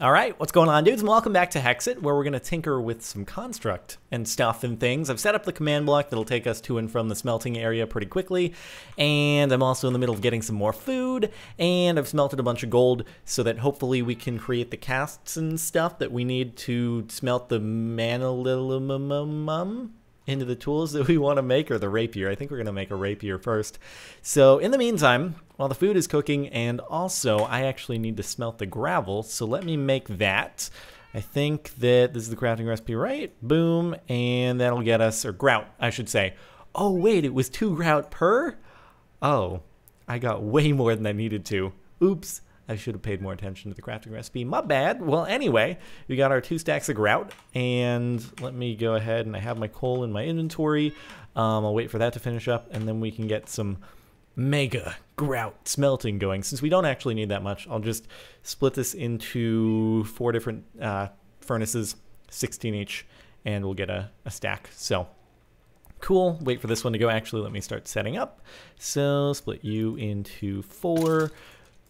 All right, what's going on, dudes? And welcome back to Hexxit, where we're going to tinker with some construct and stuff and things. I've set up the command block that'll take us to and from the smelting area pretty quickly, and I'm also in the middle of getting some more food, and I've smelted a bunch of gold so that hopefully we can create the casts and stuff that we need to smelt the manililumum into the tools that we want to make, or the rapier. I think we're going to make a rapier first. So in the meantime, while the food is cooking, and also I actually need to smelt the gravel, so let me make that. I think that this is the crafting recipe, right? Boom, and that'll get us, or grout, I should say. Oh wait, it was two grout per? Oh, I got way more than I needed to. Oops. I should have paid more attention to the crafting recipe. My bad. Well, anyway, we got our two stacks of grout, and let me go ahead and I have my coal in my inventory. Um, I'll wait for that to finish up, and then we can get some mega grout smelting going. Since we don't actually need that much, I'll just split this into four different uh, furnaces, 16 each, and we'll get a, a stack. So cool. Wait for this one to go. Actually, let me start setting up. So split you into four.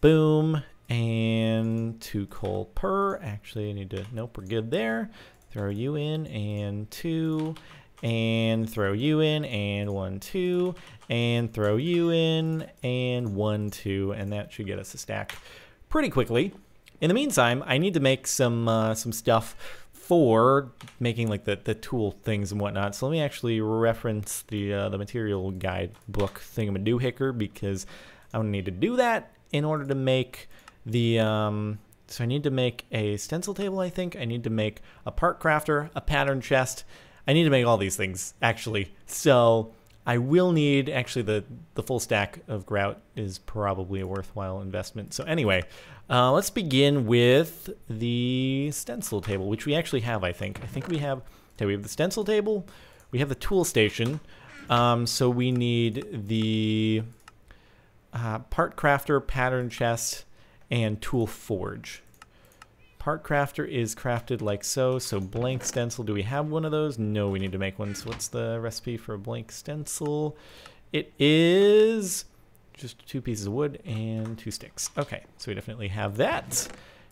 Boom. And two coal per. Actually, I need to, nope, we're good there. Throw you in and two. And throw you in and one, two. And throw you in and one, two. And that should get us a stack pretty quickly. In the meantime, I need to make some uh, some stuff for making like the, the tool things and whatnot. So let me actually reference the uh, the material guide book thingamadoohicker because I'm gonna need to do that in order to make the, um, so I need to make a stencil table, I think. I need to make a part crafter, a pattern chest. I need to make all these things, actually. So I will need, actually, the, the full stack of grout is probably a worthwhile investment. So anyway, uh, let's begin with the stencil table, which we actually have, I think. I think we have, okay, we have the stencil table, we have the tool station, um, so we need the uh, part crafter, pattern chest, and tool forge. Part crafter is crafted like so, so blank stencil. Do we have one of those? No, we need to make one. So what's the recipe for a blank stencil? It is just two pieces of wood and two sticks. Okay, so we definitely have that.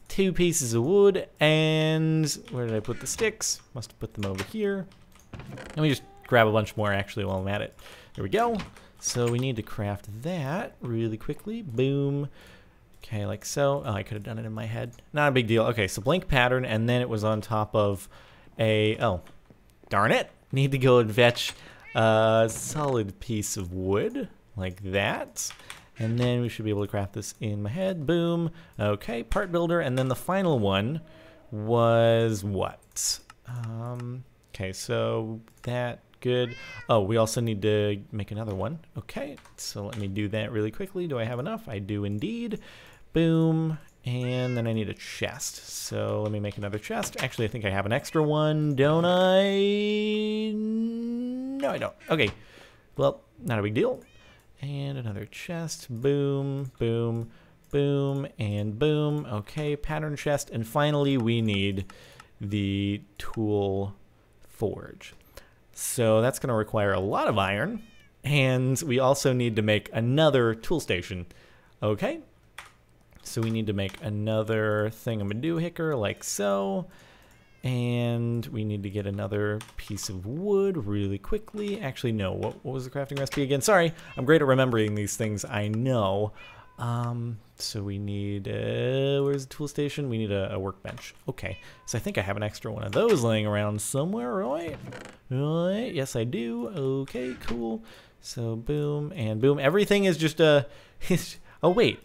Two pieces of wood, and where did I put the sticks? Must have put them over here. Let me just grab a bunch more actually while I'm at it. There we go. So we need to craft that really quickly. Boom. Okay, like so. Oh, I could have done it in my head. Not a big deal. Okay, so blank pattern, and then it was on top of a... Oh, darn it. Need to go and fetch a solid piece of wood, like that. And then we should be able to craft this in my head. Boom. Okay, part builder. And then the final one was what? Um, okay, so that good. Oh, we also need to make another one. Okay, so let me do that really quickly. Do I have enough? I do indeed. Boom. And then I need a chest. So let me make another chest. Actually, I think I have an extra one, don't I? No, I don't. Okay. Well, not a big deal. And another chest. Boom, boom, boom, and boom. Okay, pattern chest. And finally, we need the tool forge. So that's going to require a lot of iron. And we also need to make another tool station. Okay. So we need to make another thingamadoohicker like so. And we need to get another piece of wood really quickly. Actually, no. What, what was the crafting recipe again? Sorry, I'm great at remembering these things. I know. Um, so we need, uh, where's the tool station? We need a, a, workbench. Okay, so I think I have an extra one of those laying around somewhere, right? Right, yes I do. Okay, cool. So boom and boom. Everything is just a, oh wait,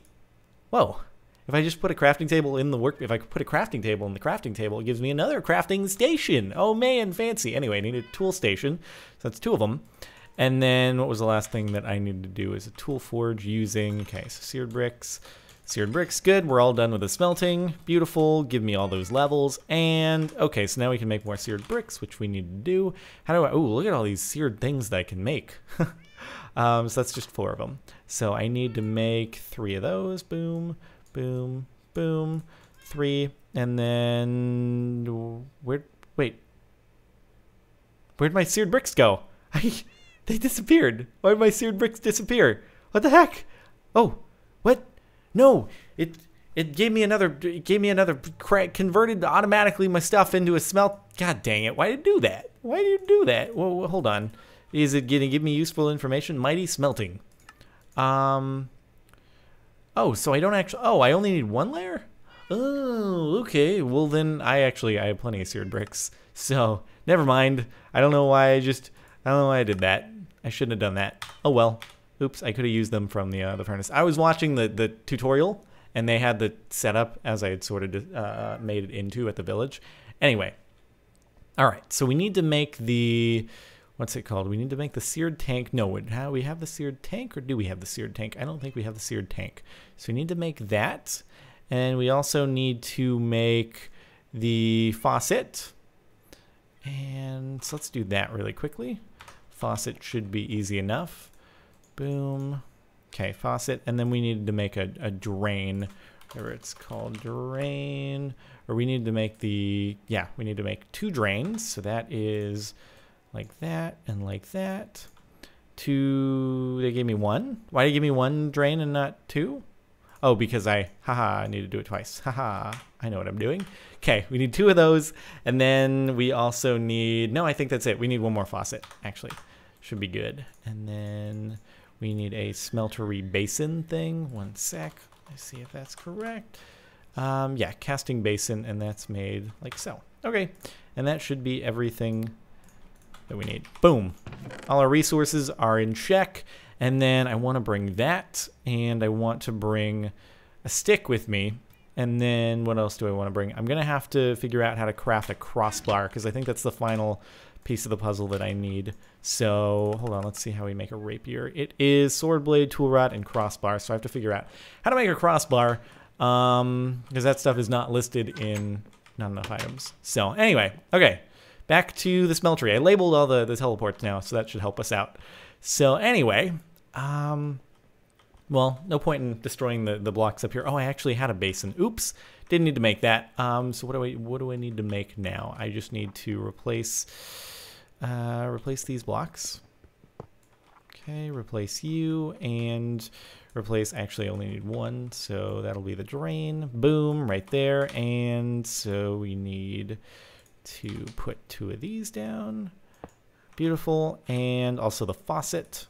whoa. If I just put a crafting table in the work, if I put a crafting table in the crafting table, it gives me another crafting station. Oh man, fancy. Anyway, I need a tool station. So that's two of them. And then what was the last thing that I needed to do is a tool forge using, okay, so seared bricks. Seared bricks, good. We're all done with the smelting. Beautiful. Give me all those levels. And, okay, so now we can make more seared bricks, which we need to do. How do I, oh, look at all these seared things that I can make. um, so that's just four of them. So I need to make three of those. Boom, boom, boom, three. And then, where, wait. Where'd my seared bricks go? I... They disappeared. Why did my seared bricks disappear? What the heck? Oh, what? No, it It gave me another. It gave me another. Converted automatically my stuff into a smelt. God dang it! Why did it do that? Why did you do that? Well, hold on. Is it going to give me useful information? Mighty smelting. Um. Oh, so I don't actually. Oh, I only need one layer. Oh, okay. Well, then I actually I have plenty of seared bricks. So never mind. I don't know why I just. I don't know why I did that. I shouldn't have done that. Oh well. Oops, I could have used them from the uh, the furnace. I was watching the the tutorial and they had the setup as I had sort of uh, made it into at the village. Anyway, all right. So we need to make the what's it called? We need to make the seared tank. No, we have the seared tank, or do we have the seared tank? I don't think we have the seared tank. So we need to make that, and we also need to make the faucet. And so let's do that really quickly. Faucet should be easy enough. Boom. Okay, faucet. And then we needed to make a, a drain, whatever it's called, drain. Or we need to make the, yeah, we need to make two drains. So that is like that and like that. Two, they gave me one. Why did they give me one drain and not two? Oh, because I, haha, I need to do it twice. Haha, I know what I'm doing. Okay, we need two of those. And then we also need, no, I think that's it. We need one more faucet, actually. Should be good. And then we need a smeltery basin thing. One sec. Let's see if that's correct. Um, yeah, casting basin, and that's made like so. Okay, and that should be everything that we need. Boom. All our resources are in check. And then I want to bring that, and I want to bring a stick with me. And then what else do I want to bring? I'm going to have to figure out how to craft a crossbar, because I think that's the final piece of the puzzle that I need. So hold on, let's see how we make a rapier. It is sword blade, tool rod, and crossbar. So I have to figure out how to make a crossbar um, because that stuff is not listed in not enough items. So anyway, okay, back to the smeltery. I labeled all the, the teleports now, so that should help us out. So anyway, um, well, no point in destroying the, the blocks up here. Oh, I actually had a basin. Oops, didn't need to make that. Um, so what do I what do I need to make now? I just need to replace uh, replace these blocks. Okay, replace you and replace, actually only need one, so that'll be the drain. Boom, right there. And so we need to put two of these down. Beautiful. And also the faucet.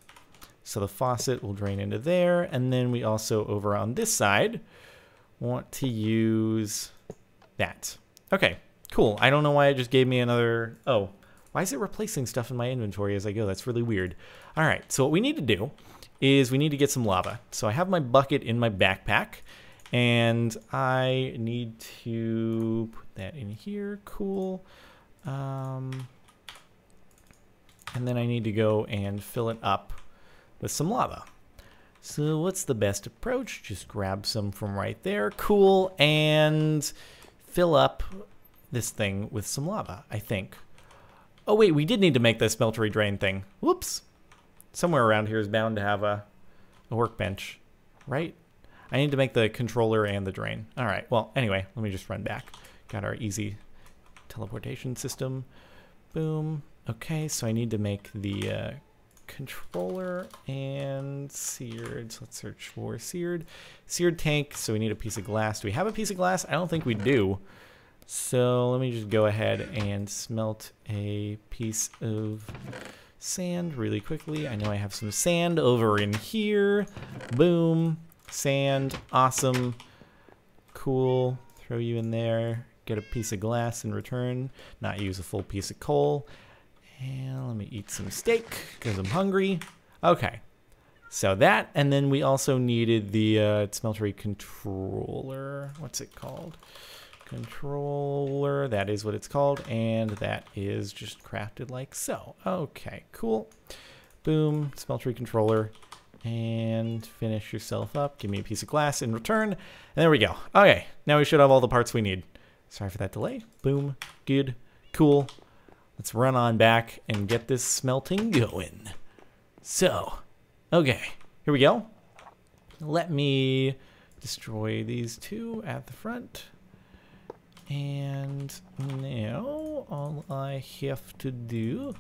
So the faucet will drain into there. And then we also, over on this side, want to use that. Okay, cool. I don't know why it just gave me another... Oh, why is it replacing stuff in my inventory as I go? That's really weird. All right, so what we need to do is we need to get some lava. So I have my bucket in my backpack, and I need to that in here. Cool. Um, and then I need to go and fill it up with some lava. So what's the best approach? Just grab some from right there. Cool. And fill up this thing with some lava, I think. Oh wait, we did need to make the smeltery drain thing. Whoops. Somewhere around here is bound to have a, a workbench, right? I need to make the controller and the drain. All right, well, anyway, let me just run back. Got our easy teleportation system. Boom. Okay, so I need to make the uh, controller and seared. So let's search for seared. Seared tank, so we need a piece of glass. Do we have a piece of glass? I don't think we do. So let me just go ahead and smelt a piece of sand really quickly. I know I have some sand over in here. Boom. Sand. Awesome. Cool. Throw you in there. Get a piece of glass in return. Not use a full piece of coal. And let me eat some steak because I'm hungry. Okay. So that, and then we also needed the uh, smeltery controller. What's it called? controller. That is what it's called. And that is just crafted like so. Okay, cool. Boom, smeltery controller. And finish yourself up. Give me a piece of glass in return. And there we go. Okay, now we should have all the parts we need. Sorry for that delay. Boom, good, cool. Let's run on back and get this smelting going. So, okay, here we go. Let me destroy these two at the front. And now all I have to do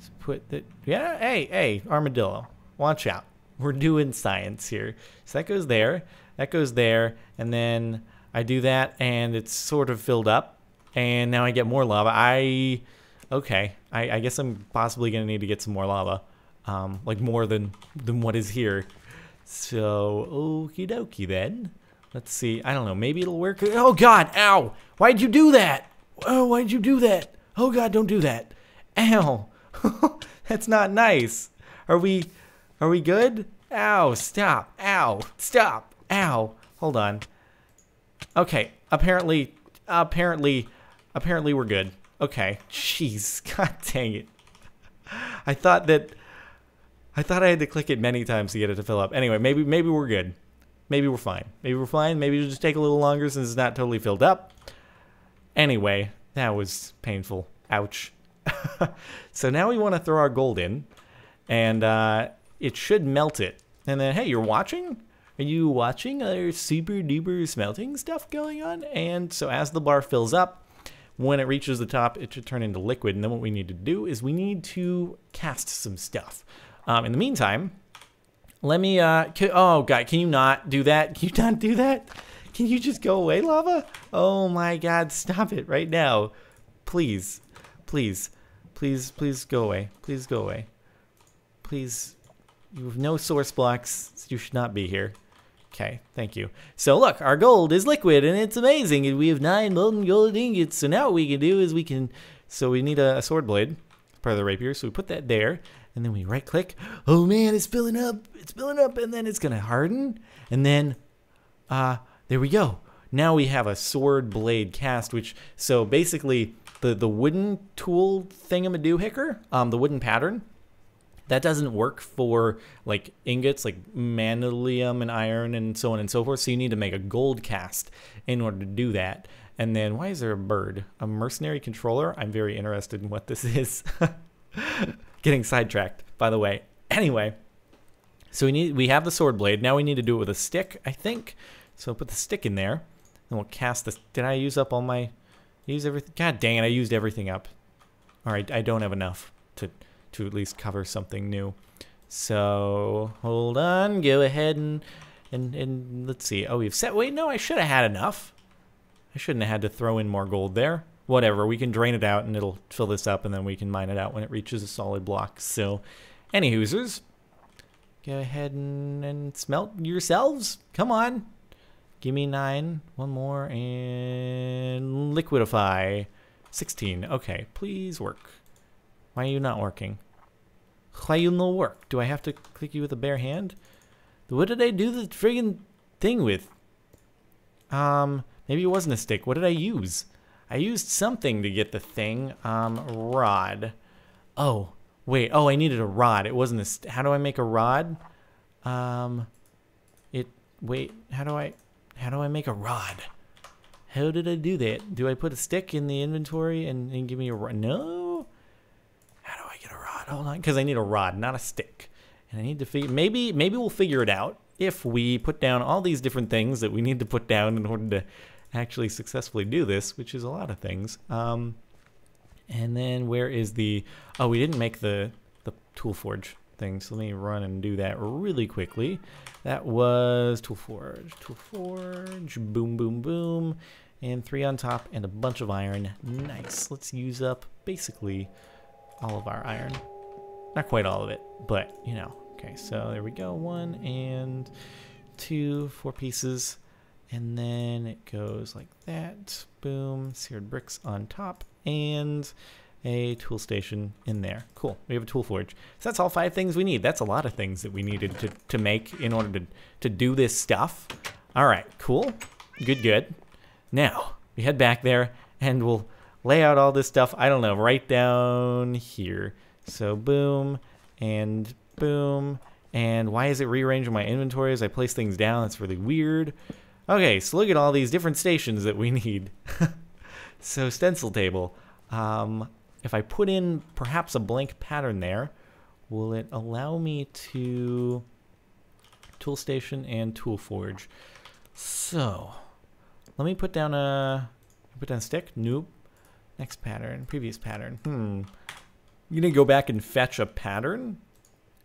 is put the, yeah, hey, hey, armadillo, watch out. we're doing science here. So that goes there, that goes there, and then I do that, and it's sort of filled up, and now I get more lava. I, okay, I, I guess I'm possibly gonna need to get some more lava, um, like more than than what is here. So okie dokie then. Let's see. I don't know. Maybe it'll work. Oh God! Ow! Why'd you do that? Oh, why'd you do that? Oh God! Don't do that! Ow! That's not nice. Are we? Are we good? Ow! Stop! Ow! Stop! Ow! Hold on. Okay. Apparently, apparently, apparently we're good. Okay. Jeez. God dang it. I thought that. I thought I had to click it many times to get it to fill up. Anyway, maybe maybe we're good. Maybe we're fine. Maybe we're fine. Maybe it'll just take a little longer since it's not totally filled up. Anyway, that was painful. Ouch. so now we want to throw our gold in, and uh, it should melt it. And then, hey, you're watching? Are you watching? There's super duper smelting stuff going on. And so as the bar fills up, when it reaches the top, it should turn into liquid. And then what we need to do is we need to cast some stuff. Um, in the meantime, let me, uh, oh God, can you not do that? Can you not do that? Can you just go away, lava? Oh my God, stop it right now. Please, please, please, please go away. Please go away. Please, you have no source blocks. You should not be here. Okay, thank you. So look, our gold is liquid and it's amazing. And we have nine molten gold ingots. So now what we can do is we can, so we need a, a sword blade, part of the rapier. So we put that there and then we right click. Oh man, it's filling up. It's filling up and then it's to harden. And then, uh, there we go. Now we have a sword blade cast, which, so basically the, the wooden tool thingamadoohicker, um, the wooden pattern, that doesn't work for like ingots like manolium and iron and so on and so forth. So you need to make a gold cast in order to do that. And then why is there a bird? A mercenary controller? I'm very interested in what this is. Getting sidetracked, by the way. Anyway, so we need we have the sword blade. Now we need to do it with a stick, I think. So put the stick in there, and we'll cast this. Did I use up all my use everything? God dang it! I used everything up. All right, I don't have enough to to at least cover something new. So hold on, go ahead and and and let's see. Oh, we've set. Wait, no, I should have had enough. I shouldn't have had to throw in more gold there whatever. We can drain it out and it'll fill this up and then we can mine it out when it reaches a solid block. So, any hoosers, go ahead and, and smelt yourselves. Come on. Give me nine. One more and liquidify. 16. Okay, please work. Why are you not working? Why you no work? Do I have to click you with a bare hand? What did I do the friggin' thing with? Um, maybe it wasn't a stick. What did I use? I used something to get the thing. Um, rod. Oh, wait. Oh, I needed a rod. It wasn't a. St how do I make a rod? Um, it. Wait. How do I? How do I make a rod? How did I do that? Do I put a stick in the inventory and, and give me a rod? No. How do I get a Hold on, because I need a rod, not a stick. And I need to figure. Maybe maybe we'll figure it out if we put down all these different things that we need to put down in order to actually successfully do this, which is a lot of things. Um, and then where is the, oh, we didn't make the, the tool forge thing. So let me run and do that really quickly. That was tool forge, tool forge, boom, boom, boom. And three on top and a bunch of iron. Nice. Let's use up basically all of our iron. Not quite all of it, but you know. Okay, so there we go. One and two, four pieces. And then it goes like that. Boom, seared bricks on top and a tool station in there. Cool, we have a tool forge. So that's all five things we need. That's a lot of things that we needed to, to make in order to, to do this stuff. All right, cool, good, good. Now, we head back there and we'll lay out all this stuff, I don't know, right down here. So boom and boom. And why is it rearranging my inventory as I place things down? That's really weird. Okay, so look at all these different stations that we need. so stencil table. Um, if I put in perhaps a blank pattern there, will it allow me to tool station and tool forge? So let me put down a put down a stick. Nope. Next pattern, previous pattern. Hmm. You gonna go back and fetch a pattern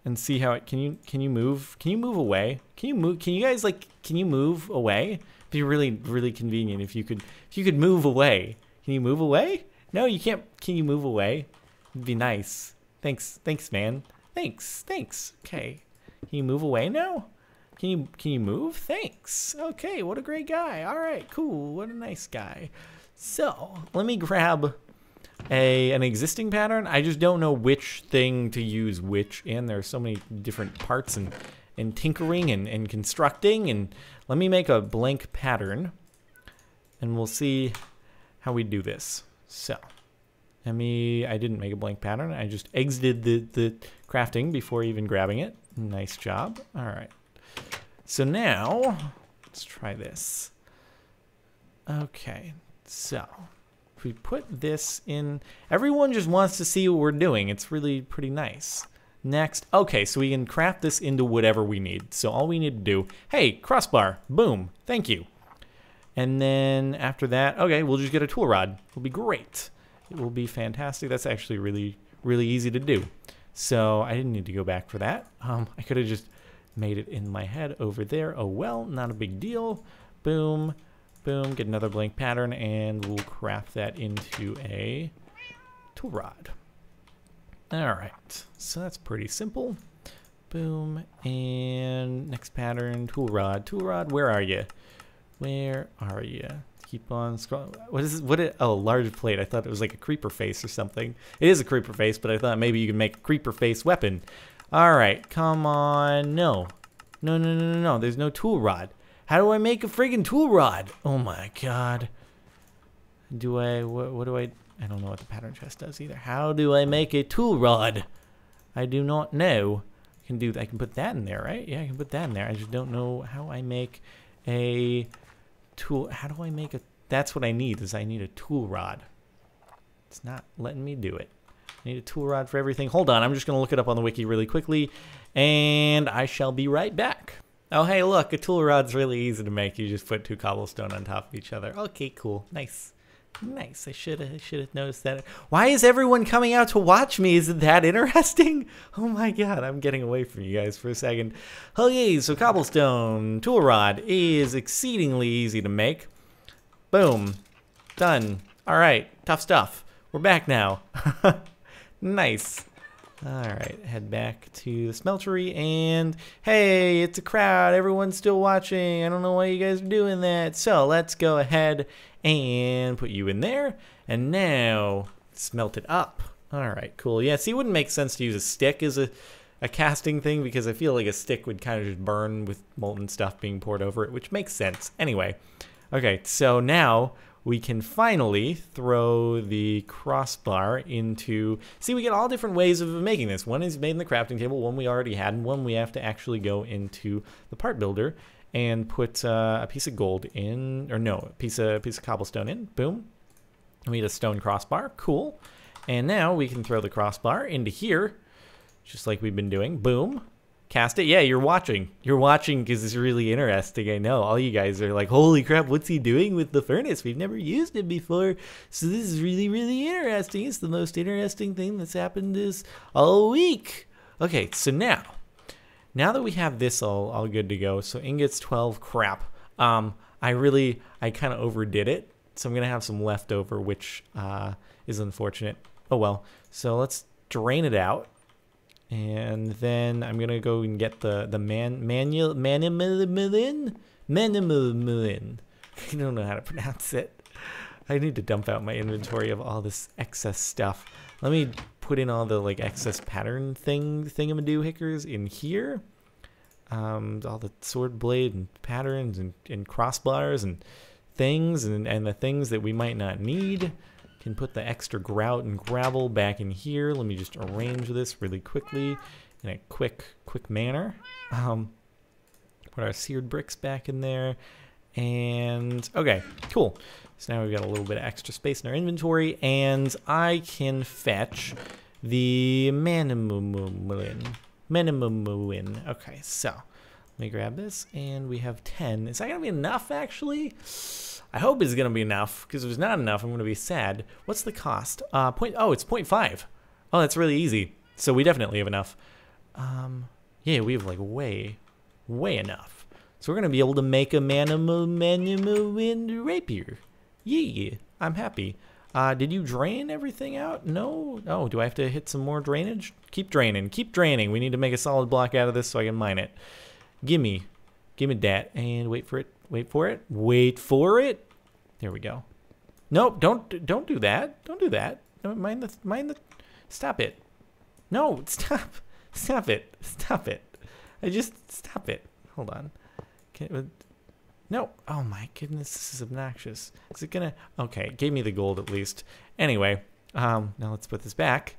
and see how it can you can you move can you move away? Can you move can you guys like can you move away? It'd be really really convenient if you could if you could move away. Can you move away? No you can't can you move away? It'd be nice. Thanks thanks man. Thanks thanks. Okay. Can you move away now? Can you can you move? Thanks. Okay what a great guy. All right cool. What a nice guy. So let me grab a an existing pattern. I just don't know which thing to use which in. There's so many different parts and, and tinkering and, and constructing. And let me make a blank pattern and we'll see how we do this. So let me, I didn't make a blank pattern. I just exited the, the crafting before even grabbing it. Nice job. All right. So now let's try this. Okay, so if we put this in, everyone just wants to see what we're doing. It's really pretty nice. Next, okay, so we can craft this into whatever we need. So all we need to do, hey, crossbar, boom, thank you. And then after that, okay, we'll just get a tool rod. It'll be great. It will be fantastic. That's actually really, really easy to do. So I didn't need to go back for that. Um, I could have just made it in my head over there. Oh well, not a big deal. Boom. Boom, get another blank pattern, and we'll craft that into a tool rod. All right, so that's pretty simple. Boom, and next pattern, tool rod. Tool rod, where are you? Where are you? Keep on scrolling. What is it? What? It, oh, large plate. I thought it was like a creeper face or something. It is a creeper face, but I thought maybe you could make a creeper face weapon. All right, come on. No, no, no, no, no, no. There's no tool rod. How do I make a friggin' tool rod? Oh my god. Do I, what, what do I, I don't know what the pattern chest does either. How do I make a tool rod? I do not know. I can do, I can put that in there, right? Yeah, I can put that in there. I just don't know how I make a tool. How do I make a, that's what I need is I need a tool rod. It's not letting me do it. I need a tool rod for everything. Hold on, I'm just going to look it up on the wiki really quickly, and I shall be right back. Oh, hey, look, a tool rod's really easy to make. You just put two cobblestone on top of each other. Okay, cool. Nice. Nice. I should have noticed that. Why is everyone coming out to watch me? Is it that interesting? Oh my god, I'm getting away from you guys for a second. Oh, okay, so cobblestone tool rod is exceedingly easy to make. Boom. Done. All right, tough stuff. We're back now. nice. Alright, head back to the smeltery and hey, it's a crowd. Everyone's still watching. I don't know why you guys are doing that. So let's go ahead and put you in there. And now smelt it up. Alright, cool. Yeah, see, it wouldn't make sense to use a stick as a, a casting thing because I feel like a stick would kind of just burn with molten stuff being poured over it, which makes sense. Anyway, okay, so now we can finally throw the crossbar into, see we get all different ways of making this. One is made in the crafting table, one we already had, and one we have to actually go into the part builder and put uh, a piece of gold in, or no, a piece of, piece of cobblestone in, boom. We need a stone crossbar, cool. And now we can throw the crossbar into here, just like we've been doing, boom cast it. Yeah, you're watching. You're watching because it's really interesting. I know all you guys are like, "Holy crap, what's he doing with the furnace? We've never used it before." So this is really, really interesting. It's the most interesting thing that's happened this all week. Okay, so now, now that we have this all all good to go, so ingots twelve. Crap. Um, I really, I kind of overdid it. So I'm gonna have some leftover, which uh, is unfortunate. Oh well. So let's drain it out and then I'm gonna go and get the the man manual manimilin manimilin. I don't know how to pronounce it. I need to dump out my inventory of all this excess stuff. Let me put in all the like excess pattern thing thingamadoo hickers in here. Um, all the sword blade and patterns and, and crossbars and things and, and the things that we might not need. Can put the extra grout and gravel back in here. Let me just arrange this really quickly in a quick, quick manner. Um, put our seared bricks back in there. And, okay, cool. So now we've got a little bit of extra space in our inventory, and I can fetch the Manimumulin. Manimumulin. Okay, so let me grab this, and we have 10. Is that going to be enough, actually? I hope it's going to be enough, because if it's not enough, I'm going to be sad. What's the cost? Uh, point, oh, it's 0.5. Oh, that's really easy. So we definitely have enough. Um, yeah, we have like way, way enough. So we're gonna be able to make a manimal manual rapier. Yeah, I'm happy. Uh, did you drain everything out? No? Oh, do I have to hit some more drainage? Keep draining. Keep draining. We need to make a solid block out of this so I can mine it. Gimme. Gimme that. And wait for it. Wait for it. Wait for it. There we go. Nope, don't don't do that. Don't do that. Mind the mind the stop it. No, stop. Stop it. Stop it. I just stop it. Hold on. Can, no. Oh my goodness, this is obnoxious. Is it gonna? Okay, it gave me the gold at least. Anyway, um, now let's put this back.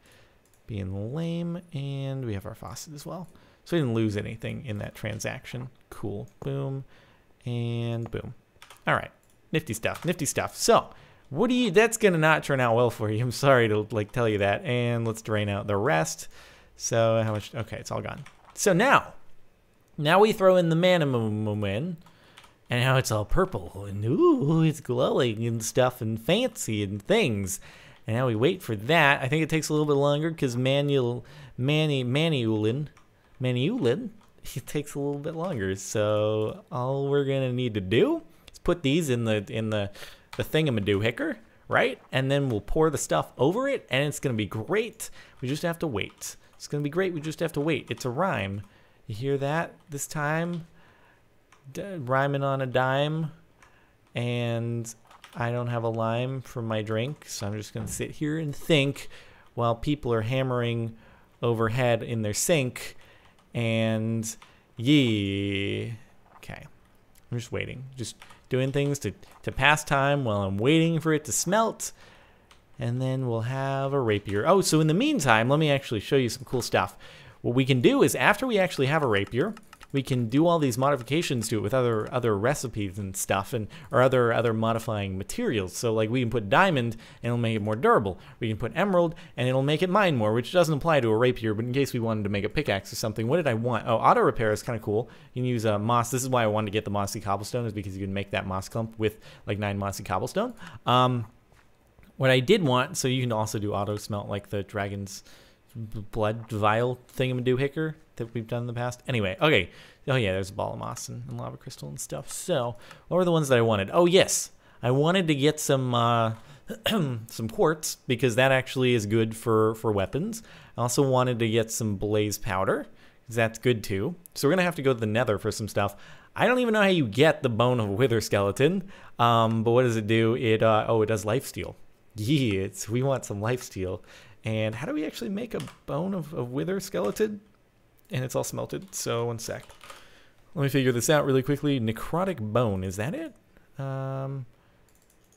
Being lame, and we have our faucet as well. So we didn't lose anything in that transaction. Cool. Boom, and boom. All right, nifty stuff. Nifty stuff. So. What do you? That's gonna not turn out well for you. I'm sorry to like tell you that. And let's drain out the rest. So how much? Okay, it's all gone. So now, now we throw in the mana in, and now it's all purple and ooh, it's glowing and stuff and fancy and things. And now we wait for that. I think it takes a little bit longer because manual, mani, manualin, manualin, it takes a little bit longer. So all we're gonna need to do is put these in the in the the thingamadoohicker, right? And then we'll pour the stuff over it, and it's gonna be great. We just have to wait. It's gonna be great. We just have to wait. It's a rhyme. You hear that this time? D rhyming on a dime, and I don't have a lime for my drink, so I'm just gonna sit here and think while people are hammering overhead in their sink, and yeah. Okay, I'm just waiting, just doing things to to pass time while I'm waiting for it to smelt. And then we'll have a rapier. Oh, so in the meantime, let me actually show you some cool stuff. What we can do is after we actually have a rapier, we can do all these modifications to it with other other recipes and stuff and or other other modifying materials. So like we can put diamond and it'll make it more durable. We can put emerald and it'll make it mine more, which doesn't apply to a rapier, but in case we wanted to make a pickaxe or something, what did I want? Oh, auto repair is kind of cool. You can use uh, moss. This is why I wanted to get the mossy cobblestone is because you can make that moss clump with like nine mossy cobblestone. Um, what I did want, so you can also do auto smelt like the dragon's blood vial thingamadoohicker that we've done in the past. Anyway, okay. Oh yeah, there's a ball of moss and, and, lava crystal and stuff. So, what were the ones that I wanted? Oh yes, I wanted to get some uh, some quartz because that actually is good for for weapons. I also wanted to get some blaze powder because that's good too. So we're gonna have to go to the Nether for some stuff. I don't even know how you get the bone of a wither skeleton. Um, but what does it do? It uh, oh, it does life steal. Yeah, we want some life steal. And how do we actually make a bone of, of wither skeleton? And it's all smelted, so one sec. Let me figure this out really quickly. Necrotic bone, is that it? Um,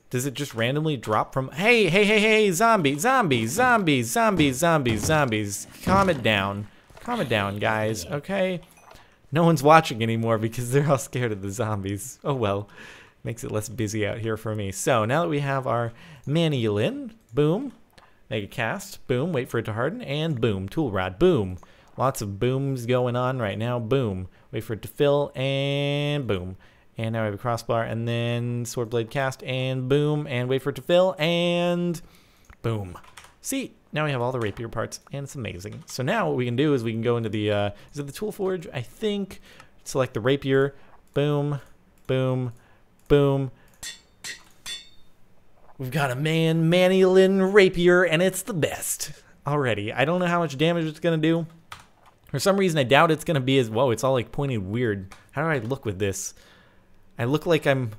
does it just randomly drop from... Hey, hey, hey, hey, zombie, zombies, zombies, zombies, zombies, zombies. Calm it down. Calm it down, guys, okay? No one's watching anymore because they're all scared of the zombies. Oh well. Makes it less busy out here for me. So now that we have our manulin, boom, Make a cast. Boom. Wait for it to harden. And boom. Tool rod. Boom. Lots of booms going on right now. Boom. Wait for it to fill. And boom. And now we have a crossbar. And then sword blade cast. And boom. And wait for it to fill. And boom. See, now we have all the rapier parts. And it's amazing. So now what we can do is we can go into the, uh, is it the tool forge? I think. Select the rapier. Boom. Boom. Boom. We've got a man Manilin Rapier, and it's the best already. I don't know how much damage it's going to do. For some reason, I doubt it's going to be as... Whoa, it's all like pointed weird. How do I look with this? I look like I'm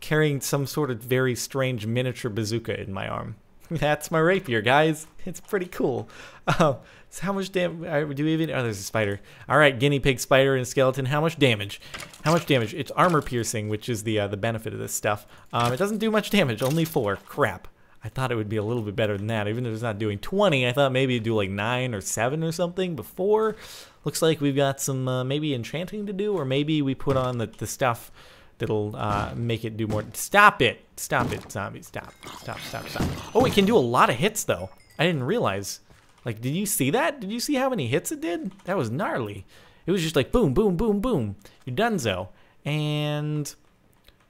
carrying some sort of very strange miniature bazooka in my arm. That's my rapier, guys. It's pretty cool. Uh, so how much damage do we even? Oh, there's a spider. All right, guinea pig, spider, and skeleton. How much damage? How much damage? It's armor piercing, which is the uh, the benefit of this stuff. Um, it doesn't do much damage, only four. Crap. I thought it would be a little bit better than that. Even if it's not doing 20, I thought maybe it'd do like 9 or 7 or something before. Looks like we've got some uh, maybe enchanting to do, or maybe we put on the, the stuff that'll uh, make it do more. Stop it! Stop it, zombie. Stop. Stop, stop, stop. Oh, it can do a lot of hits, though. I didn't realize. Like, did you see that? Did you see how many hits it did? That was gnarly. It was just like boom, boom, boom, boom. You're done, so. And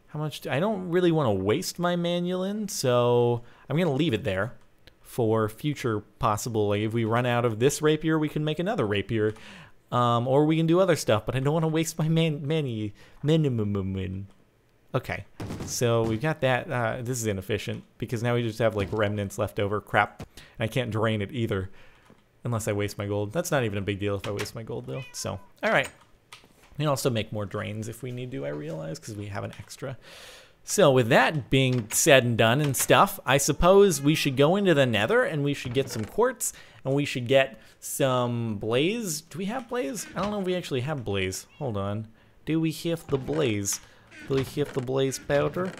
how much? Do, I don't really want to waste my manulin, so I'm going to leave it there for future possible. Like if we run out of this rapier, we can make another rapier. Um, or we can do other stuff, but I don't want to waste my man, many minimum. Okay, so we've got that. Uh, this is inefficient because now we just have like remnants left over. Crap, and I can't drain it either, unless I waste my gold. That's not even a big deal if I waste my gold though. So, all right. We can also make more drains if we need to. I realize because we have an extra. So with that being said and done and stuff, I suppose we should go into the nether and we should get some quartz and we should get some blaze. Do we have blaze? I don't know if we actually have blaze. Hold on. Do we have the blaze? Do we have the blaze powder?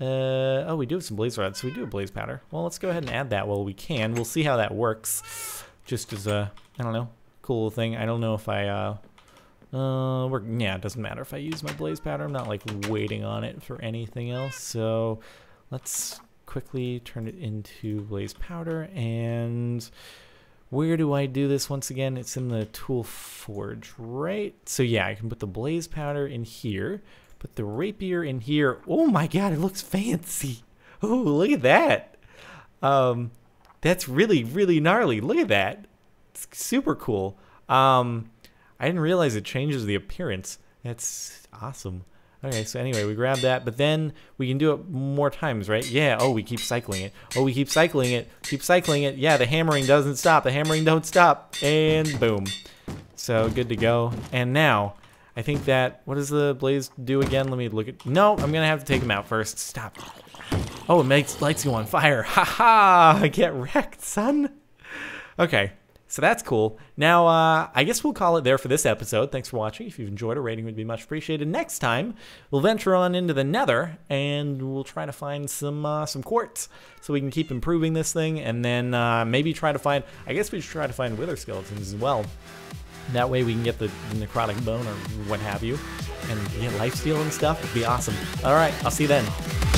Uh, oh, we do have some blaze rods, so we do have blaze powder. Well, let's go ahead and add that while we can. We'll see how that works. Just as a, I don't know, cool thing. I don't know if I, uh, uh, we're, yeah, it doesn't matter if I use my blaze powder. I'm not like waiting on it for anything else. So let's quickly turn it into blaze powder. And where do I do this once again? It's in the tool forge, right? So yeah, I can put the blaze powder in here, put the rapier in here. Oh my God, it looks fancy. Oh, look at that. Um, that's really, really gnarly. Look at that. It's super cool. Um, I didn't realize it changes the appearance. That's awesome. Okay, so anyway, we grab that, but then we can do it more times, right? Yeah, oh, we keep cycling it. Oh, we keep cycling it. Keep cycling it. Yeah, the hammering doesn't stop. The hammering don't stop. And boom. So good to go. And now, I think that, what does the blaze do again? Let me look at, no, I'm gonna have to take him out first. Stop. Oh, it makes lights go on fire. Ha ha, get wrecked, son. Okay, so that's cool. Now, uh, I guess we'll call it there for this episode. Thanks for watching. If you've enjoyed, a rating would be much appreciated. Next time, we'll venture on into the Nether and we'll try to find some uh, some quartz so we can keep improving this thing, and then uh, maybe try to find. I guess we should try to find wither skeletons as well. That way we can get the necrotic bone or what have you, and get life steal and stuff. It'd be awesome. All right, I'll see you then.